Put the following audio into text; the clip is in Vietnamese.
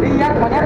đi goblok. mà nhé.